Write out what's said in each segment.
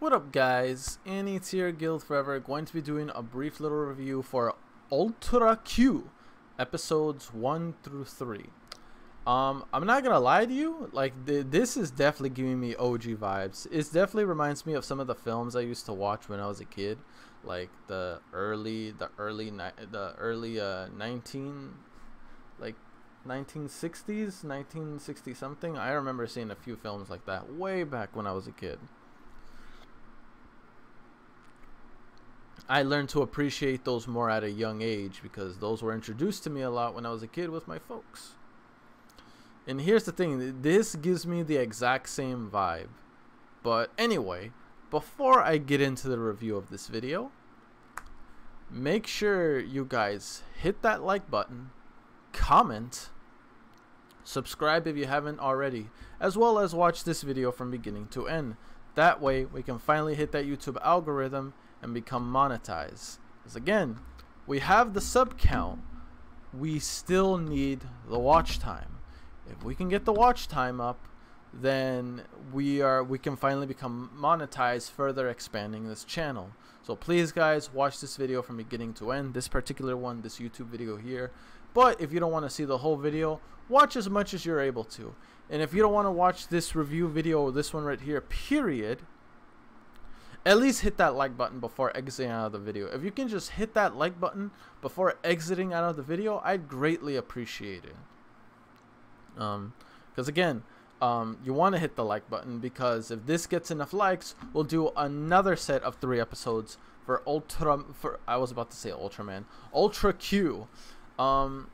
What up guys, Annie here, Guild Forever, going to be doing a brief little review for Ultra Q, episodes 1 through 3. Um, I'm not gonna lie to you, like, th this is definitely giving me OG vibes. It definitely reminds me of some of the films I used to watch when I was a kid, like the early, the early, the early, uh, 19, like, 1960s, 1960 something. I remember seeing a few films like that way back when I was a kid. I learned to appreciate those more at a young age because those were introduced to me a lot when I was a kid with my folks. And here's the thing, this gives me the exact same vibe. But anyway, before I get into the review of this video, make sure you guys hit that like button, comment, subscribe if you haven't already, as well as watch this video from beginning to end. That way we can finally hit that YouTube algorithm and become monetized. Because again, we have the sub count, we still need the watch time. If we can get the watch time up, then we are we can finally become monetized further expanding this channel so please guys watch this video from beginning to end this particular one this youtube video here but if you don't want to see the whole video watch as much as you're able to and if you don't want to watch this review video this one right here period at least hit that like button before exiting out of the video. If you can just hit that like button before exiting out of the video, I'd greatly appreciate it. Um, because again, um, you want to hit the like button because if this gets enough likes, we'll do another set of three episodes for Ultra. For I was about to say Ultraman, Ultra Q. Um,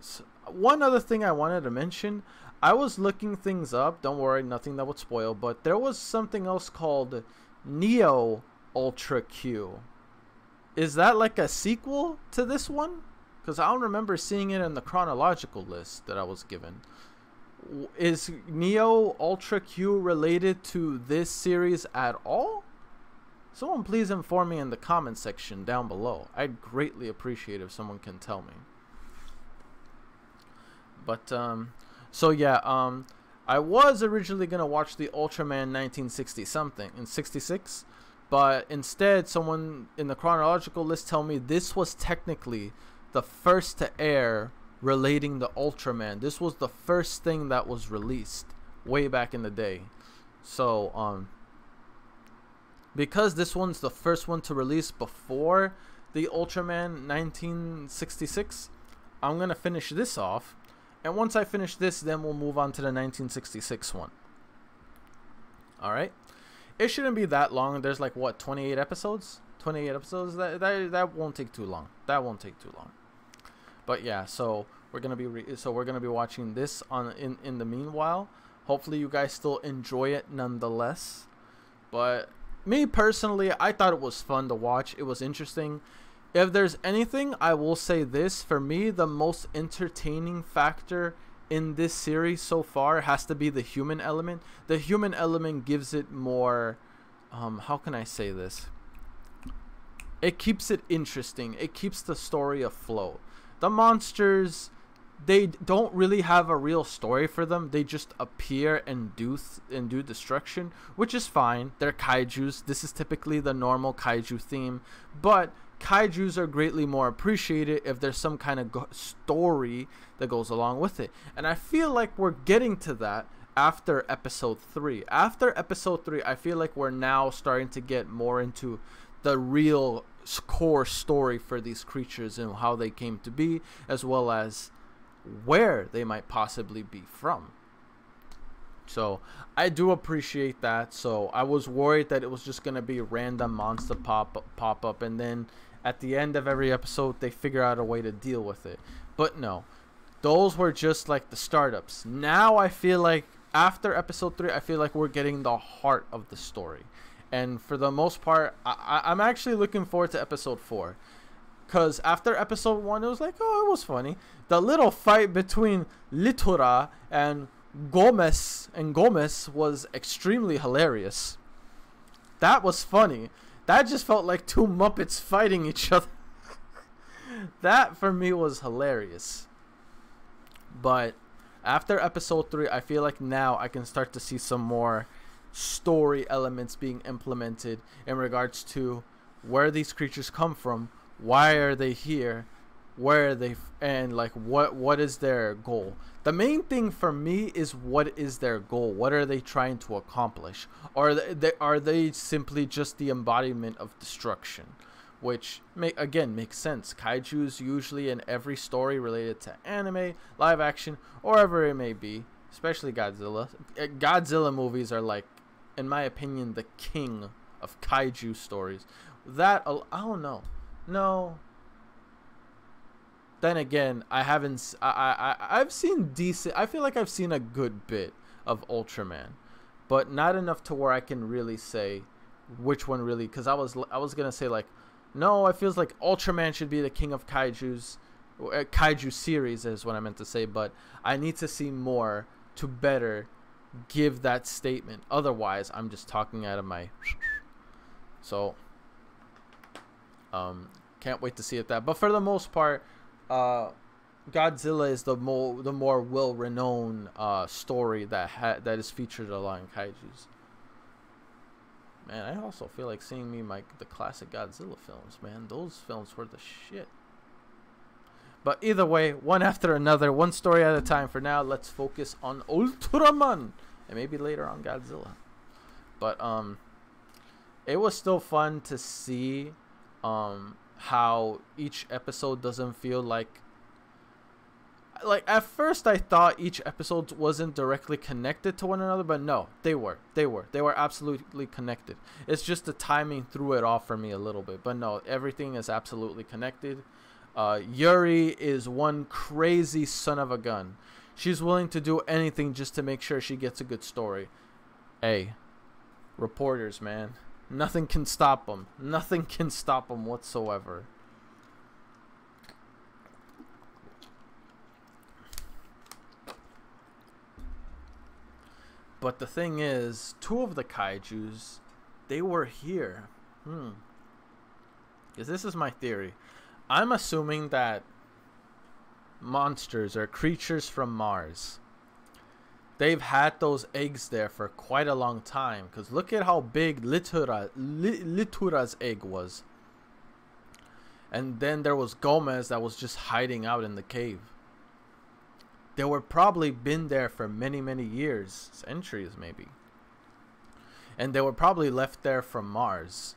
so one other thing I wanted to mention, I was looking things up. Don't worry, nothing that would spoil. But there was something else called Neo Ultra Q. Is that like a sequel to this one? Because I don't remember seeing it in the chronological list that I was given. Is Neo Ultra Q related to this series at all? Someone please inform me in the comment section down below. I'd greatly appreciate if someone can tell me. But, um, so yeah, um, I was originally going to watch the Ultraman 1960 something in 66, but instead someone in the chronological list tell me this was technically the first to air relating the Ultraman. This was the first thing that was released way back in the day. So, um because this one's the first one to release before the Ultraman 1966, I'm going to finish this off and once I finish this, then we'll move on to the 1966 one. Alright. It shouldn't be that long. There's like, what, 28 episodes? 28 episodes? That, that, that won't take too long. That won't take too long. But yeah, so we're gonna be so we're gonna be watching this on in in the meanwhile. Hopefully you guys still enjoy it nonetheless. But me personally, I thought it was fun to watch. It was interesting if there's anything, I will say this. For me, the most entertaining factor in this series so far has to be the human element. The human element gives it more, um, how can I say this? It keeps it interesting. It keeps the story afloat. The monsters, they don't really have a real story for them. They just appear and do and do destruction, which is fine. They're kaiju's. This is typically the normal kaiju theme, but kaijus are greatly more appreciated if there's some kind of story that goes along with it. And I feel like we're getting to that after episode 3. After episode 3, I feel like we're now starting to get more into the real core story for these creatures and how they came to be, as well as where they might possibly be from. So I do appreciate that. So I was worried that it was just gonna be random monster pop pop up, and then at the end of every episode they figure out a way to deal with it. But no, those were just like the startups. Now I feel like after episode three, I feel like we're getting the heart of the story. And for the most part, I, I'm actually looking forward to episode four. Because after episode one, it was like, oh, it was funny. The little fight between Litura and Gomess and Gomess was extremely hilarious. That was funny. That just felt like two Muppets fighting each other. that for me was hilarious. But after episode 3, I feel like now I can start to see some more story elements being implemented in regards to where these creatures come from, why are they here, where they, and like what what is their goal. The main thing for me is what is their goal? What are they trying to accomplish? Are they, are they simply just the embodiment of destruction? which may, again makes sense. Kaiju's usually in every story related to anime, live action, or whatever it may be, especially Godzilla. Uh, Godzilla movies are like, in my opinion, the king of kaiju stories. That I don't know. No. Then again, I haven't. I I I've seen decent. I feel like I've seen a good bit of Ultraman, but not enough to where I can really say which one really. Because I was I was gonna say like no, it feels like Ultraman should be the king of kaiju's. Uh, kaiju series is what I meant to say, but I need to see more to better give that statement. Otherwise, I'm just talking out of my. So, um, can't wait to see it that. But for the most part, uh, Godzilla is the more the more well renowned uh story that ha- that is featured along kaiju's. Man, I also feel like seeing me my the classic Godzilla films, man. Those films were the shit. But either way, one after another, one story at a time. For now, let's focus on Ultraman and maybe later on Godzilla. But um it was still fun to see um how each episode doesn't feel like like at first I thought each episode wasn't directly connected to one another, but no, they were. They were. They were absolutely connected. It's just the timing threw it off for me a little bit, but no, everything is absolutely connected. Uh, Yuri is one crazy son of a gun. She's willing to do anything just to make sure she gets a good story. Hey, reporters, man, nothing can stop them. Nothing can stop them whatsoever. But the thing is, two of the kaijus, they were here. Hmm. Because this is my theory. I'm assuming that monsters or creatures from Mars. They've had those eggs there for quite a long time. Because look at how big Litura, Litura's egg was. And then there was Gomess that was just hiding out in the cave they were probably been there for many many years centuries maybe and they were probably left there from mars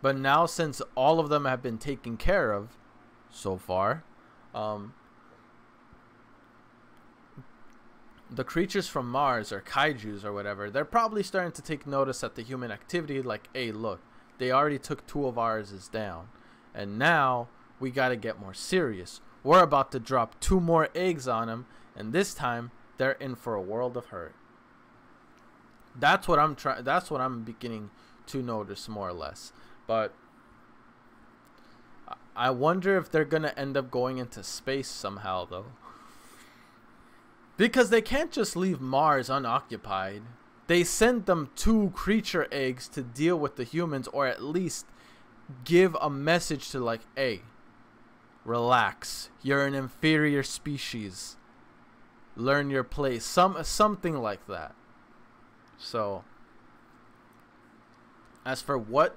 but now since all of them have been taken care of so far um, the creatures from mars or kaijus or whatever they're probably starting to take notice at the human activity like hey look they already took two of ours down and now we got to get more serious we're about to drop two more eggs on them and this time they're in for a world of hurt. That's what I'm trying. That's what I'm beginning to notice more or less. But I wonder if they're gonna end up going into space somehow, though. Because they can't just leave Mars unoccupied. They send them two creature eggs to deal with the humans, or at least give a message to, like, hey, relax. You're an inferior species learn your place some something like that so as for what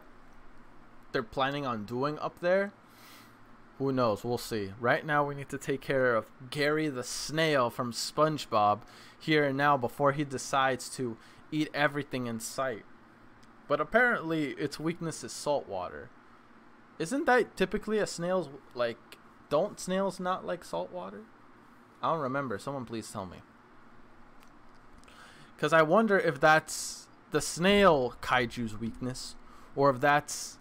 they're planning on doing up there who knows? We'll see. Right now we need to take care of gary the snail from spongebob here and now before he decides to eat everything in sight. But apparently its weakness is salt water. Isn't that typically a snail's like don't snails not like salt water? I don't remember. Someone please tell me. Because I wonder if that's the snail kaiju's weakness or if that's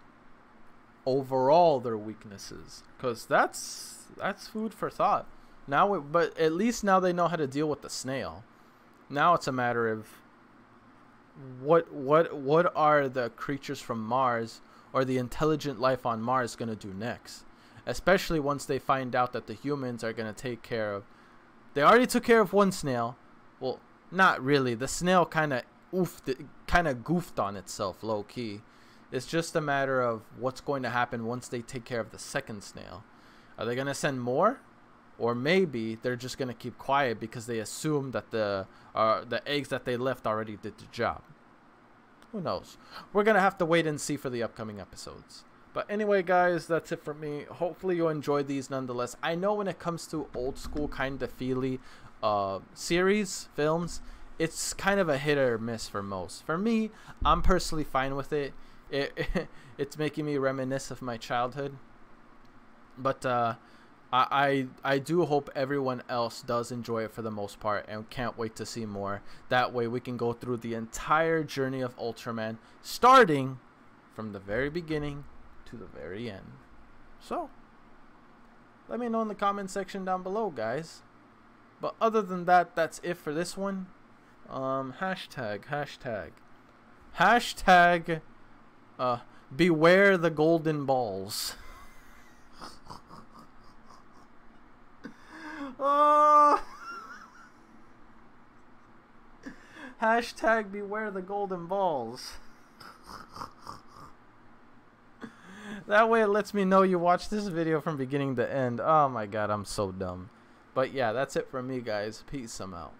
overall their weaknesses. Because that's that's food for thought. Now, but at least now they know how to deal with the snail. Now it's a matter of what what what are the creatures from Mars or the intelligent life on Mars going to do next? Especially once they find out that the humans are going to take care of they already took care of one snail. Well, not really. The snail kind of oofed, kind of goofed on itself, low key. It's just a matter of what's going to happen once they take care of the second snail. Are they gonna send more, or maybe they're just gonna keep quiet because they assume that the uh, the eggs that they left already did the job. Who knows? We're gonna have to wait and see for the upcoming episodes. But anyway, guys, that's it for me. Hopefully you enjoyed these nonetheless. I know when it comes to old school kind of feely uh, series, films, it's kind of a hit or miss for most. For me, I'm personally fine with it. It, it's making me reminisce of my childhood. But uh, I, I I do hope everyone else does enjoy it for the most part and can't wait to see more. That way we can go through the entire journey of Ultraman, starting from the very beginning to the very end. So, let me know in the comment section down below, guys. But other than that, that's it for this one. Um, hashtag, hashtag, hashtag, uh, beware the golden balls. oh! Hashtag beware the golden balls. that way it lets me know you watched this video from beginning to end. Oh my god, I'm so dumb. But yeah, that's it from me, guys. Peace. I'm out.